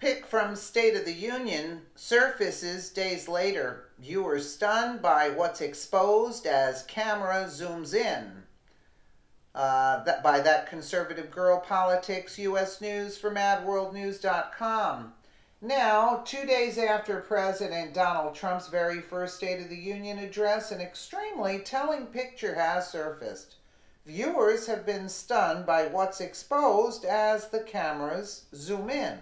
Pic from State of the Union surfaces days later. Viewers stunned by what's exposed as camera zooms in. Uh, that by that conservative girl politics U.S. News from AdWorldNews.com. Now, two days after President Donald Trump's very first State of the Union address, an extremely telling picture has surfaced. Viewers have been stunned by what's exposed as the cameras zoom in.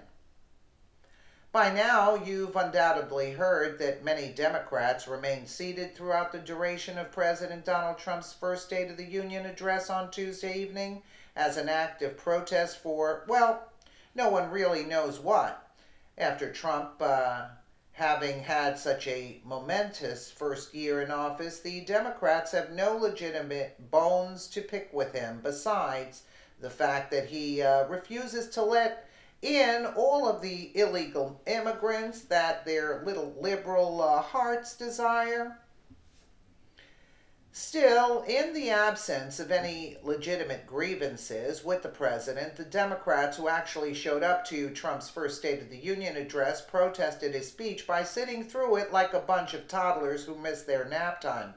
By now, you've undoubtedly heard that many Democrats remained seated throughout the duration of President Donald Trump's first State of the Union address on Tuesday evening as an act of protest for, well, no one really knows what. After Trump uh, having had such a momentous first year in office, the Democrats have no legitimate bones to pick with him besides the fact that he uh, refuses to let in all of the illegal immigrants that their little liberal uh, hearts desire. Still, in the absence of any legitimate grievances with the president, the Democrats who actually showed up to Trump's first State of the Union address protested his speech by sitting through it like a bunch of toddlers who missed their nap time.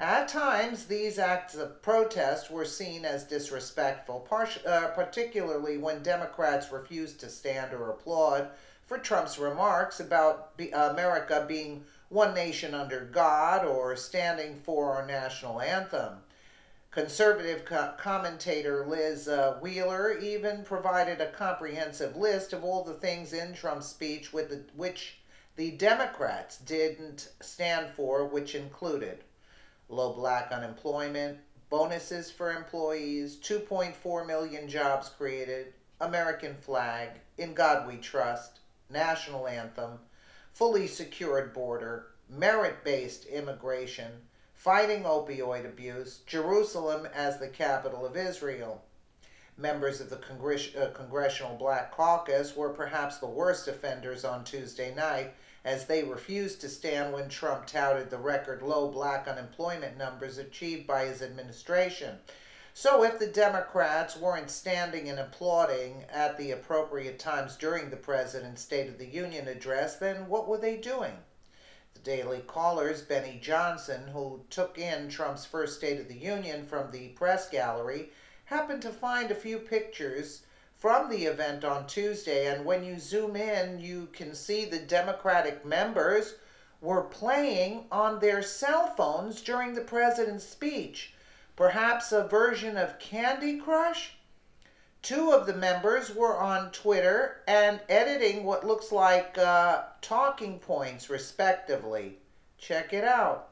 At times, these acts of protest were seen as disrespectful, uh, particularly when Democrats refused to stand or applaud for Trump's remarks about be America being one nation under God or standing for our national anthem. Conservative co commentator Liz uh, Wheeler even provided a comprehensive list of all the things in Trump's speech with the, which the Democrats didn't stand for, which included low black unemployment, bonuses for employees, 2.4 million jobs created, American flag, In God We Trust, national anthem, fully secured border, merit based immigration, fighting opioid abuse, Jerusalem as the capital of Israel. Members of the Congress- uh, Congressional Black Caucus were perhaps the worst offenders on Tuesday night as they refused to stand when Trump touted the record low black unemployment numbers achieved by his administration. So, if the Democrats weren't standing and applauding at the appropriate times during the president's State of the Union address, then what were they doing? The Daily Caller's Benny Johnson, who took in Trump's first State of the Union from the press gallery, happened to find a few pictures from the event on Tuesday. And when you zoom in, you can see the Democratic members were playing on their cell phones during the president's speech. Perhaps a version of Candy Crush? Two of the members were on Twitter and editing what looks like uh, talking points, respectively. Check it out.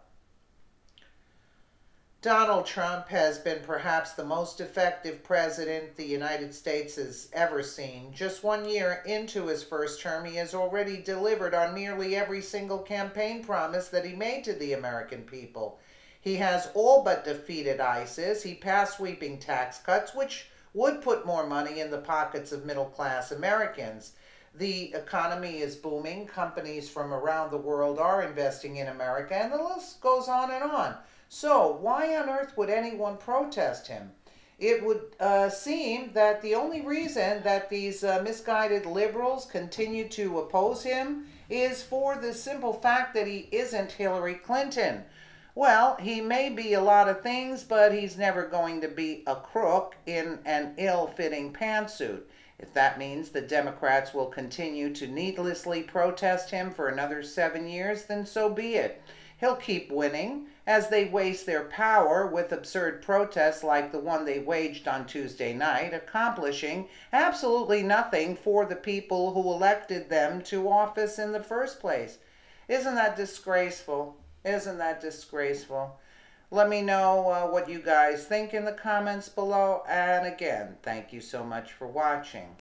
Donald Trump has been perhaps the most effective president the United States has ever seen. Just one year into his first term, he has already delivered on nearly every single campaign promise that he made to the American people. He has all but defeated ISIS. He passed sweeping tax cuts, which would put more money in the pockets of middle class Americans. The economy is booming. Companies from around the world are investing in America, and the list goes on and on. So, why on earth would anyone protest him? It would uh, seem that the only reason that these uh, misguided liberals continue to oppose him is for the simple fact that he isn't Hillary Clinton. Well, he may be a lot of things, but he's never going to be a crook in an ill fitting pantsuit. If that means the Democrats will continue to needlessly protest him for another seven years, then so be it. He'll keep winning as they waste their power with absurd protests like the one they waged on Tuesday night, accomplishing absolutely nothing for the people who elected them to office in the first place. Isn't that disgraceful? Isn't that disgraceful? Let me know uh, what you guys think in the comments below. And again, thank you so much for watching.